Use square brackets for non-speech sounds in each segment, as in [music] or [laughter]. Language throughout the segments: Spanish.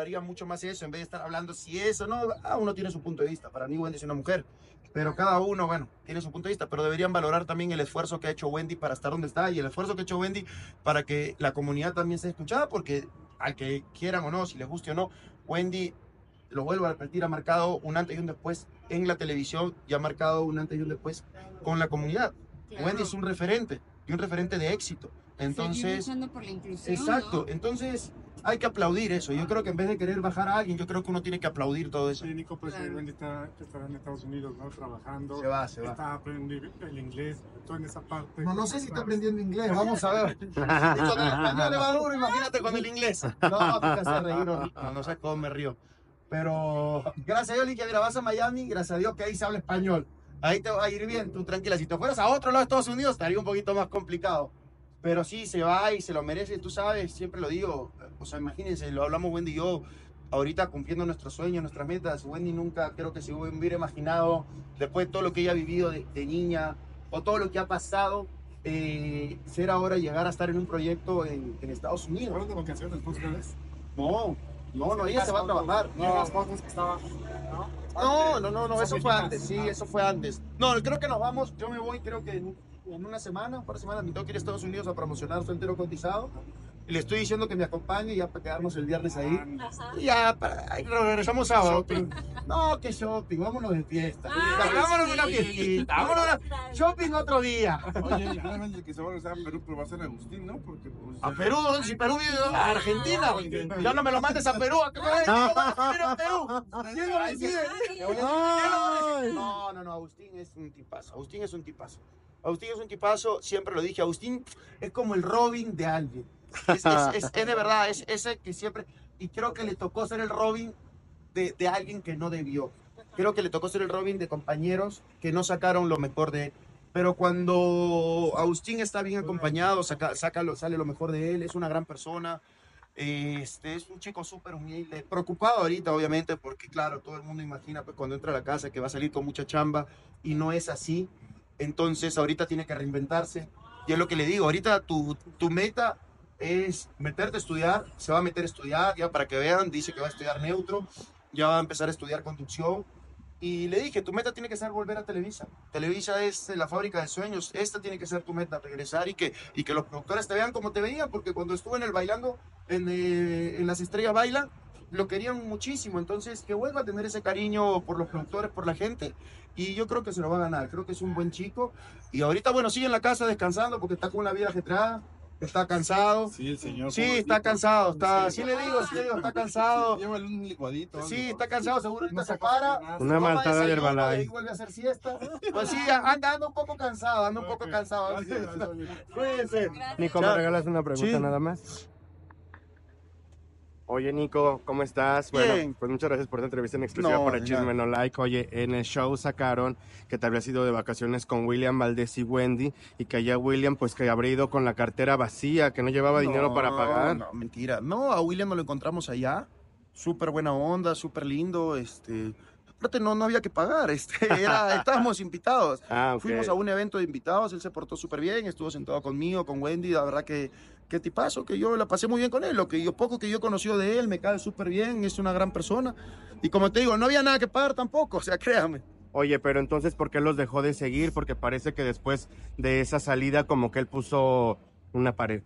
haría mucho más eso en vez de estar hablando si eso, no, ah, uno tiene su punto de vista. Para mí Wendy es una mujer, pero cada uno, bueno, tiene su punto de vista, pero deberían valorar también el esfuerzo que ha hecho Wendy para estar donde está y el esfuerzo que ha hecho Wendy para que la comunidad también sea escuchada, porque al que quieran o no, si les guste o no, Wendy, lo vuelvo a repetir, ha marcado un antes y un después en la televisión y ha marcado un antes y un después con la comunidad. Claro. Wendy es un referente y un referente de éxito. Entonces, por la inclusión, exacto, ¿no? entonces hay que aplaudir eso. Yo creo que en vez de querer bajar a alguien, yo creo que uno tiene que aplaudir todo eso. Sí, Nico, pues está, estará en Estados Unidos, ¿no? Trabajando. Se va, se va. Está aprendiendo el inglés, tú en esa parte. No, no sé si está aprendiendo inglés, vamos a ver. [laughs] El español le va duro, imagínate con el inglés. [laughs] No, te hace reír horrible. No, no sé cómo me río. Pero gracias a Dios, Likia, mira, vas a Miami, gracias a Dios que ahí se habla español. Ahí te va a ir bien, tú tranquila. Si te fueras a otro lado de Estados Unidos, estaría un poquito más complicado. Pero sí, se va y se lo merece, tú sabes, siempre lo digo. O sea, imagínense, lo hablamos Wendy y yo, ahorita cumpliendo nuestros sueños, nuestras metas. Wendy nunca creo que se hubiera imaginado, después de todo lo que ella ha vivido de, de niña, o todo lo que ha pasado, eh, ser ahora llegar a estar en un proyecto en, en Estados Unidos. ¿Fueron de vacaciones ustedes? No, no, no, ella se va a trabajar. No, ¿no? No, no, eso fue antes, sí, eso fue antes. No, creo que nos vamos, yo me voy creo que en, una semana, un par de semanas, me tengo que ir a Estados Unidos a promocionar su entero cotizado. Y le estoy diciendo que me acompañe ya para quedarnos el viernes ahí. Ajá. Y ya, para, ahí regresamos sábado. No, que shopping, vámonos de fiesta. Ay, vámonos a una fiestita, vámonos a shopping otro día. Oye, de que se va a regresar a Perú, pero va a ser Agustín, ¿no? Porque pues, A Perú, ¿dónde? si Perú vive a Argentina. Ya no me lo mandes a Perú. ¿a qué me Perú? No, no, no, Agustín es un tipazo. Agustín es un tipazo. Agustín es un tipazo, siempre lo dije. Agustín es como el Robin de alguien. Es, es- es- es de verdad, es ese que siempre. Y creo que le tocó ser el Robin de, de alguien que no debió. Creo que le tocó ser el Robin de compañeros que no sacaron lo mejor de él. Pero cuando Agustín está bien acompañado, saca, saca lo- sale lo mejor de él, es una gran persona. Este, es un chico súper humilde, preocupado ahorita obviamente porque claro, todo el mundo imagina pues, cuando entra a la casa que va a salir con mucha chamba y no es así. Entonces ahorita tiene que reinventarse. Y es lo que le digo, ahorita tu, tu meta es meterte a estudiar, se va a meter a estudiar, ya para que vean, dice que va a estudiar neutro, ya va a empezar a estudiar conducción. Y le dije, tu meta tiene que ser volver a Televisa. Televisa es la fábrica de sueños. Esta tiene que ser tu meta, regresar y que, y que los productores te vean como te veían, porque cuando estuve en el bailando, en, eh, Las Estrellas Bailan, lo querían muchísimo. Entonces, que vuelva a tener ese cariño por los productores, por la gente. Y yo creo que se lo va a ganar. Creo que es un buen chico. Y ahorita, bueno, sigue en la casa descansando porque está con una vida ajetrada. Está cansado. sí, el señor. Sí, está cansado. Está, sí le digo, sí le digo, está cansado. [laughs] Llévale un licuadito. Sí, está cansado, seguro ahorita No se se para. Una toma maltada de Herbalife. y vuelve a hacer siesta. Pues sí, anda, anda un poco cansado, anda un poco cansado. [laughs] Cuídense. Nico, ¿me regalas una pregunta Sí. nada más? Oye, Nico, ¿cómo estás? Bueno, pues muchas gracias por esta entrevista en exclusiva No, para Chisme. No Like. Oye, en el show sacaron que te habías ido de vacaciones con William Valdés y Wendy y que allá William, pues que habría ido con la cartera vacía, que no llevaba dinero para pagar. No, mentira. No, a William nos lo encontramos allá. Súper buena onda, súper lindo. Este, aparte no, no había que pagar. Este, [laughs] era, estábamos invitados. Ah. Fuimos a un evento de invitados, él se portó súper bien, estuvo sentado conmigo, con Wendy, la verdad que qué tipazo, que yo la pasé muy bien con él, lo que yo poco que yo he conocido de él, me cae súper bien, es una gran persona. Y como te digo, no había nada que pagar tampoco, o sea, créame. Oye, pero entonces, ¿por qué los dejó de seguir? Porque parece que después de esa salida, como que él puso una pared.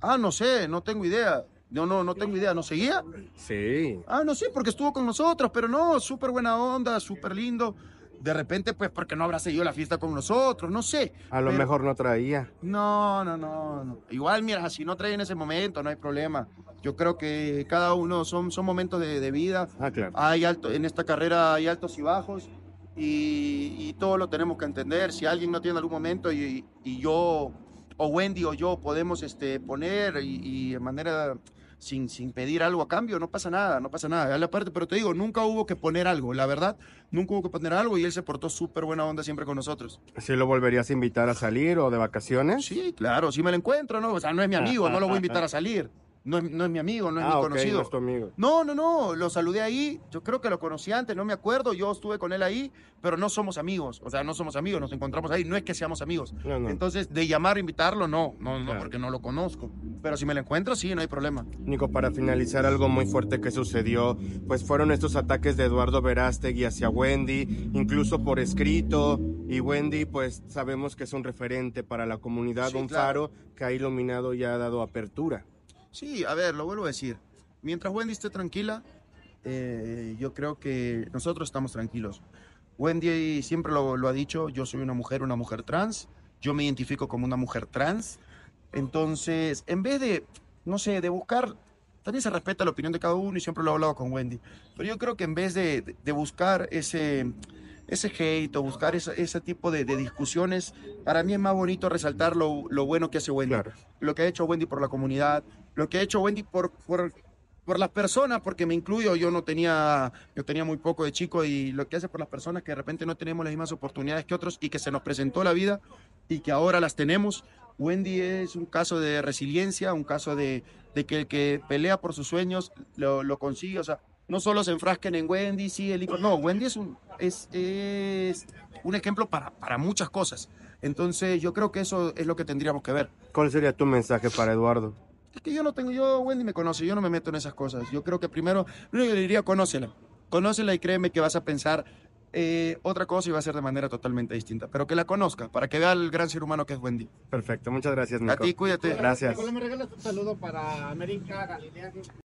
Ah, no sé, no tengo idea. No, no, no tengo idea, ¿no seguía? Sí. Ah, no sé, porque estuvo con nosotros, pero no, súper buena onda, súper lindo. De repente, pues, porque no habrá seguido la fiesta con nosotros, no sé. A lo Pero- mejor no traía. No, no, no, no. Igual, mira, si no trae en ese momento, no hay problema. Yo creo que cada uno son, son momentos de, de vida. Ah, claro. Hay alto, en esta carrera hay altos y bajos y, y todo lo tenemos que entender. Si alguien no tiene algún momento y, y yo, o Wendy o yo podemos este, poner y, y de manera sin, sin pedir algo a cambio, no pasa nada, no pasa nada. A la parte, pero te digo, nunca hubo que poner algo, la verdad, nunca hubo que poner algo y él se portó súper buena onda siempre con nosotros. ¿Sí lo volverías a invitar a salir o de vacaciones? Sí, claro, si me lo encuentro, ¿no? O sea, no es mi amigo, no lo voy a invitar a salir. No es, no es mi amigo, no es ah, mi conocido. no es tu amigo. No, no, no, lo saludé ahí, yo creo que lo conocí antes, no me acuerdo, yo estuve con él ahí, pero no somos amigos, o sea, no somos amigos, nos encontramos ahí, no es que seamos amigos. No, no. Entonces, de llamar, invitarlo, no, no, no, Claro. porque no lo conozco. Pero si me lo encuentro, sí, no hay problema. Nico, para finalizar, algo muy fuerte que sucedió, pues fueron estos ataques de Eduardo Verástegui hacia Wendy, incluso por escrito, y Wendy, pues sabemos que es un referente para la comunidad, Sí, un claro. faro que ha iluminado y ha dado apertura. Sí, a ver, lo vuelvo a decir. Mientras Wendy esté tranquila, eh, yo creo que nosotros estamos tranquilos. Wendy siempre lo, ha dicho, yo soy una mujer, una mujer trans, yo me identifico como una mujer trans. Entonces, en vez de, no sé, de buscar, también se respeta la opinión de cada uno y siempre lo he hablado con Wendy, pero yo creo que en vez de buscar ese, ese hate o buscar ese, ese tipo de, de discusiones, para mí es más bonito resaltar lo, lo bueno que hace Wendy Claro. lo que ha hecho Wendy por la comunidad, lo que ha hecho Wendy por, por, por las personas, porque me incluyo, yo no tenía, yo tenía muy poco de chico y lo que hace por las personas que de repente no tenemos las mismas oportunidades que otros y que se nos presentó la vida y que ahora las tenemos. Wendy es un caso de resiliencia, un caso de, de que el que pelea por sus sueños lo, lo consigue, o sea, no solo se enfrasquen en Wendy, sí, el hijo, no, Wendy es un, es, es un ejemplo para, para muchas cosas. Entonces yo creo que eso es lo que tendríamos que ver. ¿Cuál sería tu mensaje para Eduardo? Es que yo no tengo, yo, Wendy me conoce, yo no me meto en esas cosas. Yo creo que primero, que le diría, conócela. Conócela y créeme que vas a pensar eh, otra cosa y va a ser de manera totalmente distinta. Pero que la conozca, para que vea el gran ser humano que es Wendy. Perfecto, muchas gracias, Nico. A ti, cuídate. Gracias. Nicolás, ¿me regalas un saludo para América Galilea?